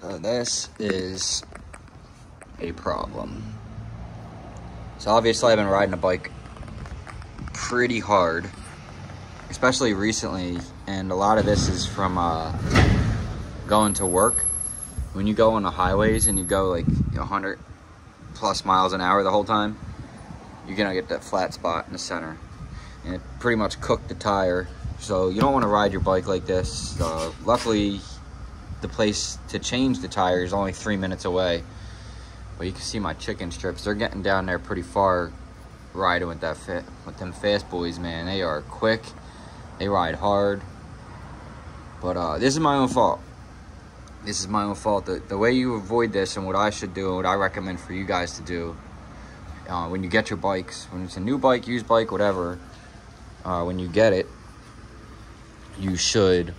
This is a problem. So obviously I've been riding a bike pretty hard, especially recently, and a lot of this is from uh, going to work. When you go on the highways and you go like 100 plus miles an hour the whole time, you're gonna get that flat spot in the center. And it pretty much cooked the tire. So you don't wanna ride your bike like this. Uh, luckily, the place to change the tire is only three minutes away. But you can see my chicken strips. They're getting down there pretty far riding with that fit with them fast boys, man. They are quick. They ride hard. But uh, this is my own fault. This is my own fault. The, the way you avoid this and what I should do and what I recommend for you guys to do uh, when you get your bikes, when it's a new bike, used bike, whatever, uh, when you get it, you should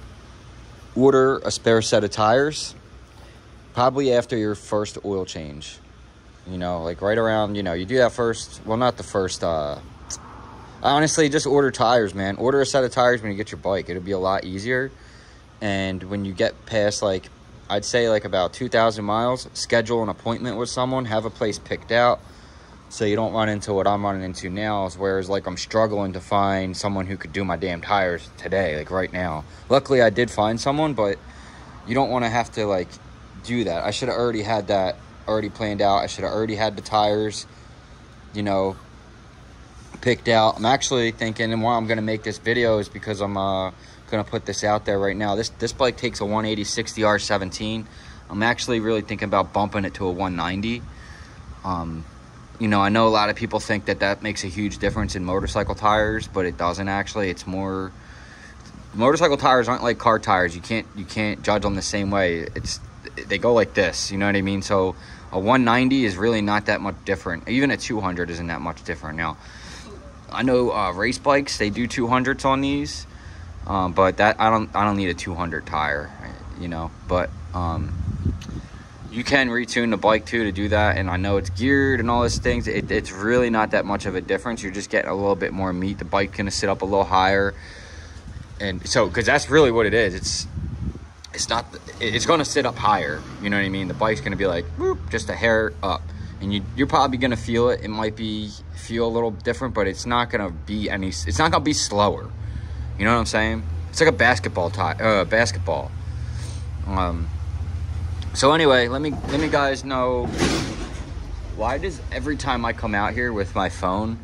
order a spare set of tires probably after your first oil change. You know like right around you know you do that first well not the first uh honestly just order tires man. Order a set of tires when you get your bike. It'll be a lot easier. And when you get past like i'd say like about 2000 miles schedule an appointment with someone have a place picked out so you don't run into what i'm running into now is whereas like i'm struggling to find someone who could do my damn tires today like right now luckily i did find someone but you don't want to have to like do that i should have already had that already planned out. I should have already had the tires, you know, picked out. I'm actually thinking, and why I'm to make this video is because I'm uh, to put this out there right now. This this bike takes a 180 60 R17. I'm actually really thinking about bumping it to a 190. Um, you know, I know a lot of people think that that makes a huge difference in motorcycle tires, but it doesn't actually. It's more motorcycle tires aren't like car tires. You can't you can't judge them the same way. It's they go like this, you know what I mean? So a 190 is really not that much different. Even a 200 isn't that much different. Now, I know uh, race bikes they do 200s on these, um, but that I don't I don't need a 200 tire, you know. But um, you can retune the bike too to do that, and I know it's geared and all those things. It, it's really not that much of a difference. You're just getting a little bit more meat. The bike gonna sit up a little higher, and so because that's really what it is. It's it's not it's to sit up higher you know what i mean the bike's to be like whoop, just a hair up and you you're probably to feel it it might be feel a little different but it's not to be any it's not to be slower you know what i'm saying it's like a basketball tie uh basketball um so anyway let me let me guys know why does every time i come out here with my phone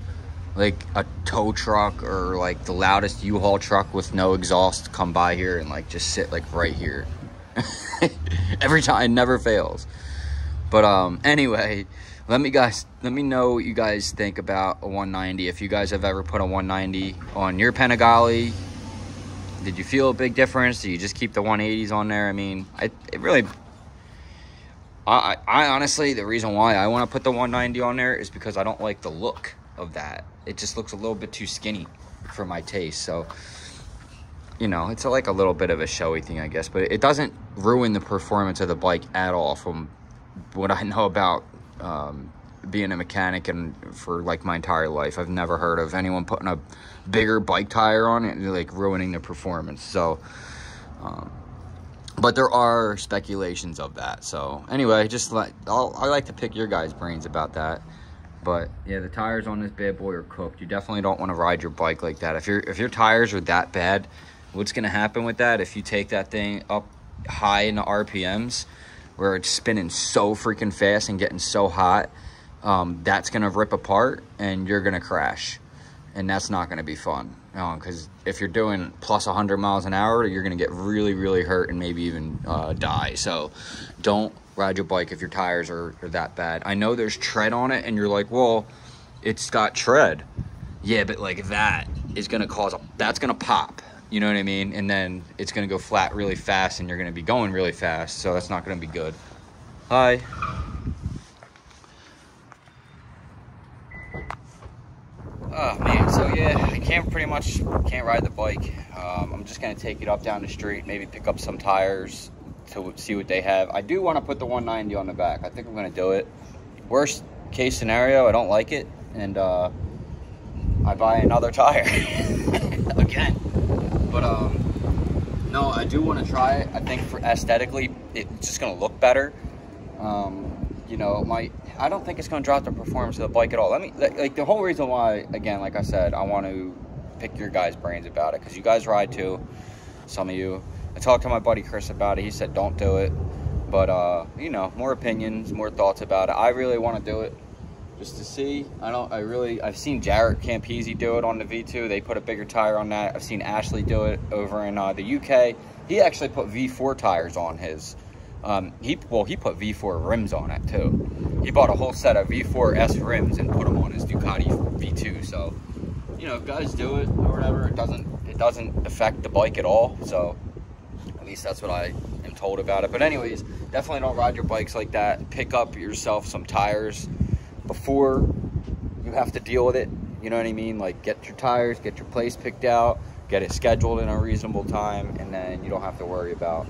like a tow truck or like the loudest U-Haul truck with no exhaust come by here and like just sit like right here. Every time, it never fails. But um, anyway, let me guys let me know what you guys think about a 190. If you guys have ever put a 190 on your Panigale, did you feel a big difference? Do you just keep the 180s on there? I mean, I it really. I, I honestly, the reason why I want to put the 190 on there is because I don't like the look of that. It just looks a little bit too skinny for my taste. So, you know, it's a, like a little bit of a showy thing, I guess, but it doesn't ruin the performance of the bike at all from what I know about um, being a mechanic and for like my entire life. I've never heard of anyone putting a bigger bike tire on it and like ruining the performance. So, um, but there are speculations of that. So anyway, just like I like to pick your guys' brains about that. But yeah, the tires on this bad boy are cooked. You definitely don't want to ride your bike like that. If your if your tires are that bad, what's gonna happen with that? If you take that thing up high in the RPMs, where it's spinning so freaking fast and getting so hot, um, that's gonna rip apart and you're gonna crash, and that's not gonna be fun. Because um, if you're doing plus 100 miles an hour, you're gonna get really really hurt and maybe even uh, die. So don't ride your bike if your tires are, are that bad. I know there's tread on it and you're like, well, it's got tread. Yeah, but like that is gonna cause a, that's gonna pop. You know what I mean? And then it's gonna go flat really fast and you're gonna be going really fast. So that's not gonna be good. Hi. Oh man, so yeah, I can't pretty much can't ride the bike. Um, I'm just gonna take it up down the street, maybe pick up some tires, to see what they have. I do want to put the 190 on the back. I think I'm to do it. Worst case scenario, I don't like it, and uh, I buy another tire again. But um, no, I do want to try it. I think for aesthetically, it's just to look better. Um, you know, my I don't think it's going to drop the performance of the bike at all. Let me like, like the whole reason why, again, like I said, I want to pick your guys' brains about it because you guys ride too. Some of you. I talked to my buddy Chris about it. He said don't do it, but uh, you know, more opinions, more thoughts about it. I really want to do it just to see. I don't. I really. I've seen Jarrett Campese do it on the V2. They put a bigger tire on that. I've seen Ashley do it over in uh, the UK. He actually put V4 tires on his. Um, he well, he put V4 rims on it too. He bought a whole set of V4S rims and put them on his Ducati V2. So, you know, guys do it or whatever. It doesn't. It doesn't affect the bike at all. So, at least that's what I am told about it. But anyways, definitely don't ride your bikes like that. Pick up yourself some tires before you have to deal with it. You know what I mean? Like get your tires, get your place picked out, get it scheduled in a reasonable time, and then you don't have to worry about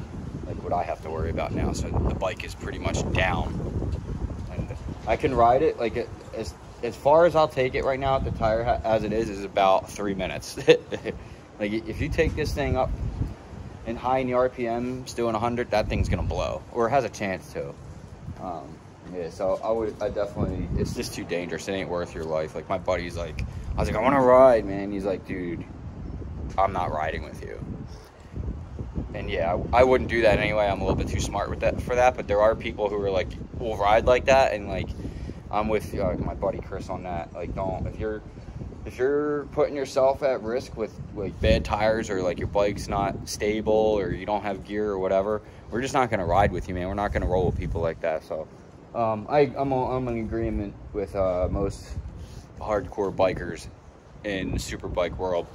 like what I have to worry about now. So the bike is pretty much down. And I can ride it like it, as as far as I'll take it right now. The tire as it is is about three minutes. like if you take this thing up and high in the RPMs doing 100, that thing's gonna blow, or has a chance to. Um, yeah, so I would, I definitely, it's just too dangerous. It ain't worth your life. Like my buddy's like, I was like, I want to ride, man. He's like, dude, I'm not riding with you. And yeah, I, I, wouldn't do that anyway. I'm a little bit too smart with that for that. But there are people who are like, will ride like that, and like, I'm with uh, my buddy Chris on that. Like, don't if you're if you're putting yourself at risk with like bad tires or like your bike's not stable or you don't have gear or whatever, we're just not gonna ride with you, man. We're not gonna roll with people like that. So. Um, I, I'm, I'm in agreement with uh, most hardcore bikers in the super bike world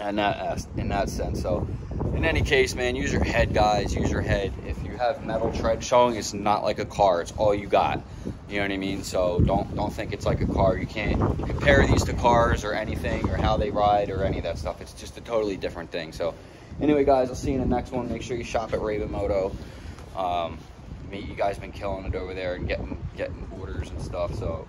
and that in that sense. So, in any case, man, use your head, guys. Use your head. If you have metal tread showing, it's not like a car. It's all you got. You know what I mean? So don't don't think it's like a car. You can't compare these to cars or anything or how they ride or any of that stuff. It's just a totally different thing. So, anyway, guys, I'll see you in the next one. Make sure you shop at Raven Moto. Um, you guys been killing it over there and getting getting orders and stuff. So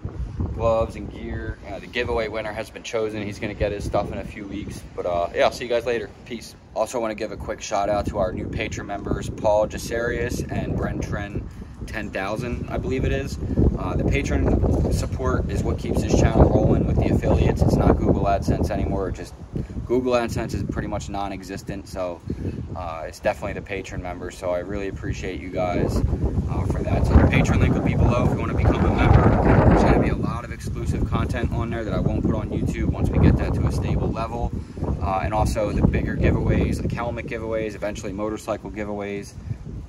gloves and gear. Uh, the giveaway winner has been chosen. He's going to get his stuff in a few weeks. But uh, yeah, I'll see you guys later. Peace. Also want to give a quick shout out to our new patron members, Paul Jasarius and Brent Tren 10,000, I believe it is. Uh, the patron support is what keeps this channel rolling with the affiliates. It's not Google AdSense anymore. Just Google AdSense is pretty much non-existent. So uh, it's definitely the patron members. So I really appreciate you guys uh, for that. So the patron link will be below if you want to become a member. There's going to be a lot of exclusive content on there that I won't put on YouTube once we get that to a stable level. Uh, and also the bigger giveaways, like helmet giveaways, eventually motorcycle giveaways.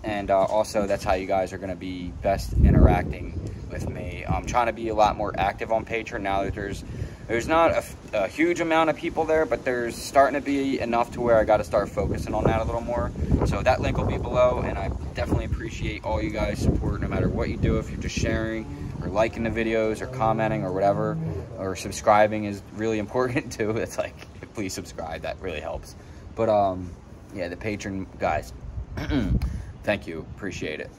And uh, also that's how you guys are going to be best interacting with me. I'm trying to be a lot more active on Patreon now that there's there's not a, a, huge amount of people there, but there's starting to be enough to where I got to start focusing on that a little more. So that link will be below, and I definitely appreciate all you guys' support, no matter what you do. If you're just sharing or liking the videos or commenting or whatever, or subscribing is really important too. It's like, please subscribe. That really helps. But um, yeah, the patron guys, thank you. Appreciate it.